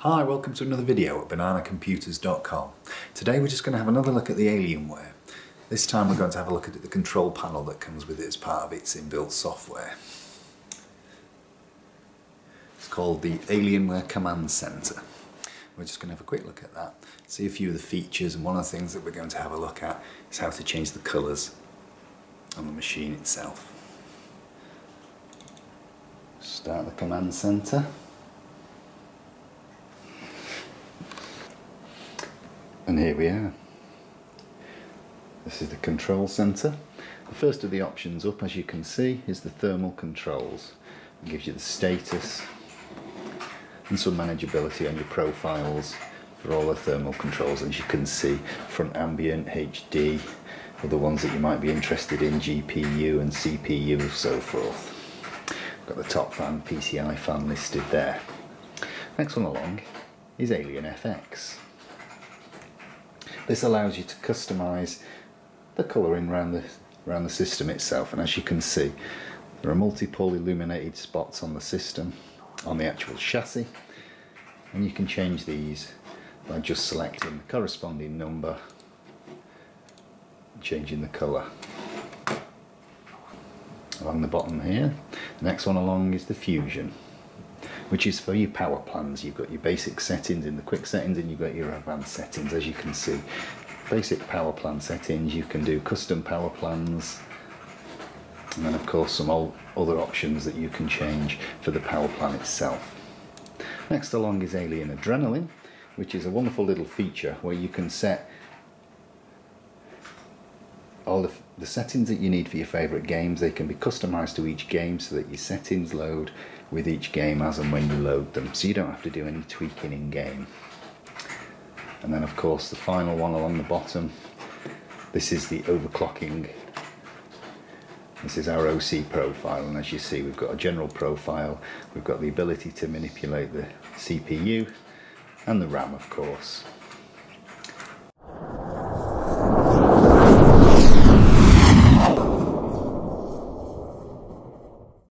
Hi, welcome to another video at bananacomputers.com. Today we're just going to have another look at the Alienware. This time we're going to have a look at the control panel that comes with it as part of its inbuilt software. It's called the Alienware Command Center. We're just going to have a quick look at that, see a few of the features and one of the things that we're going to have a look at is how to change the colours on the machine itself. Start the command center. And here we are. This is the control center. The first of the options up, as you can see, is the thermal controls. It gives you the status and some manageability on your profiles for all the thermal controls. As you can see, front ambient, HD, for the ones that you might be interested in, GPU and CPU and so forth. Got the top fan, PCI fan listed there. Next one along is Alien FX. This allows you to customize the colouring around the, around the system itself and as you can see there are multiple illuminated spots on the system on the actual chassis and you can change these by just selecting the corresponding number changing the colour along the bottom here. The next one along is the Fusion which is for your power plans. You've got your basic settings in the quick settings and you've got your advanced settings as you can see. Basic power plan settings, you can do custom power plans and then of course some other options that you can change for the power plan itself. Next along is Alien Adrenaline which is a wonderful little feature where you can set all the, the settings that you need for your favourite games. They can be customised to each game so that your settings load with each game as and when you load them. So you don't have to do any tweaking in game. And then of course the final one along the bottom this is the overclocking. This is our OC profile and as you see we've got a general profile. We've got the ability to manipulate the CPU and the RAM of course